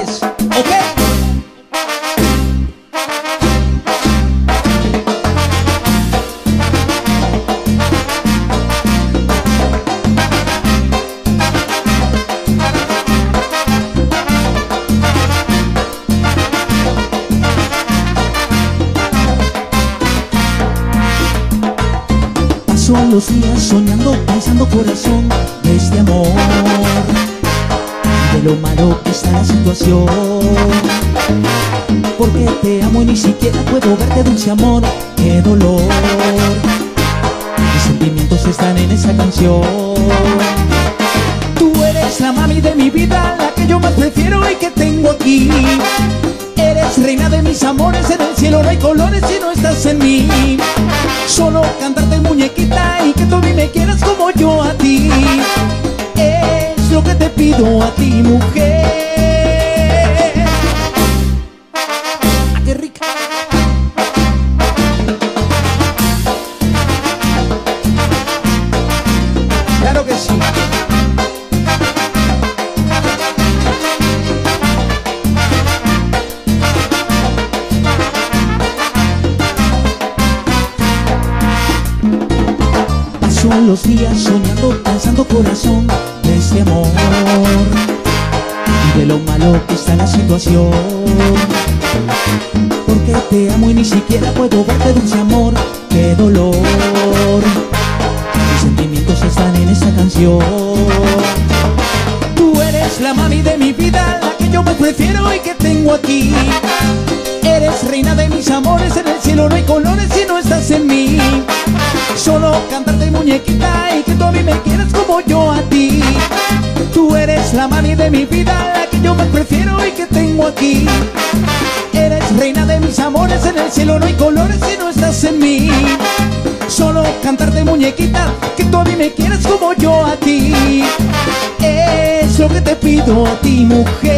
ustedes, los días soñando, pensando corazón de este amor lo malo que está la situación. Porque te amo y ni siquiera puedo verte dulce amor Qué dolor. Mis sentimientos están en esa canción. Tú eres la mami de mi vida, la que yo más prefiero y que tengo aquí. Eres reina de mis amores, en el cielo no hay colores si no estás en mí. Solo cantarte muñequita y Paso los días soñando, pensando corazón de este amor y de lo malo que está la situación. Porque te amo y ni siquiera puedo verte dulce amor, qué dolor. Mis sentimientos están en esa canción. Tú eres la mami de mi vida, la que yo más prefiero y que tengo aquí. Eres reina de mis amores, en el cielo no hay colores si no estás en mí. Muñequita y que tú a mí me quieras como yo a ti. Tú eres la mami de mi vida, la que yo más prefiero y que tengo aquí. Eres reina de mis amores, en el cielo no hay colores si no estás en mí. Solo cantarte muñequita, que tú a mí me quieras como yo a ti. Es lo que te pido a ti, mujer.